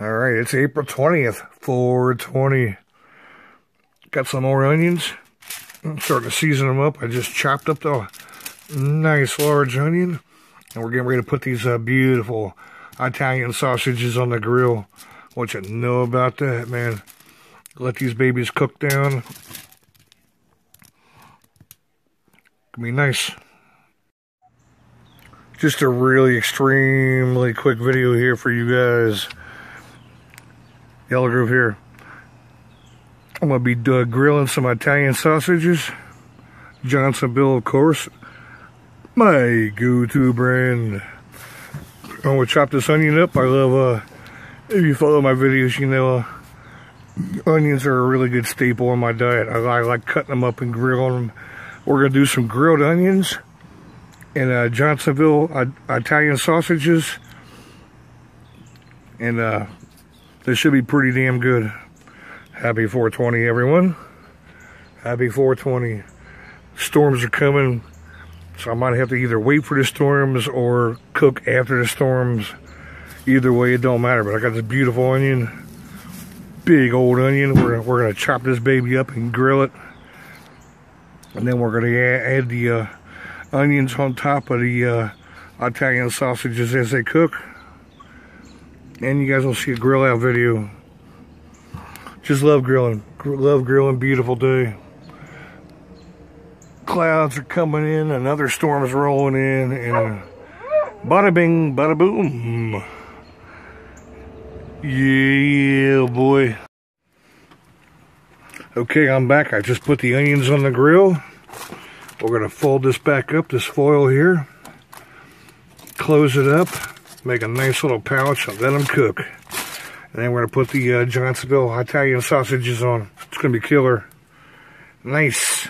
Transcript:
All right, it's April 20th, 420. Got some more onions. I'm starting to season them up. I just chopped up the nice large onion. And we're getting ready to put these uh, beautiful Italian sausages on the grill. Want you to know about that, man. Let these babies cook down. Gonna be nice. Just a really extremely quick video here for you guys. Yellowgroove here. I'm going to be uh, grilling some Italian sausages. Johnsonville, of course. My go-to brand. I'm going to chop this onion up. I love, uh, if you follow my videos, you know, uh, onions are a really good staple in my diet. I, I like cutting them up and grilling them. We're going to do some grilled onions and uh, Johnsonville uh, Italian sausages. And uh, this should be pretty damn good. Happy 420, everyone. Happy 420. Storms are coming, so I might have to either wait for the storms or cook after the storms. Either way, it don't matter. But I got this beautiful onion, big old onion. We're, we're going to chop this baby up and grill it. And then we're going to add the uh, onions on top of the uh, Italian sausages as they cook and you guys will see a grill out video. Just love grilling. Love grilling. Beautiful day. Clouds are coming in. Another storm is rolling in. And uh, bada bing, bada boom. Yeah, boy. Okay, I'm back. I just put the onions on the grill. We're going to fold this back up, this foil here. Close it up make a nice little pouch and let them cook. And then we're going to put the uh, Johnsonville Italian sausages on. It's going to be killer. Nice.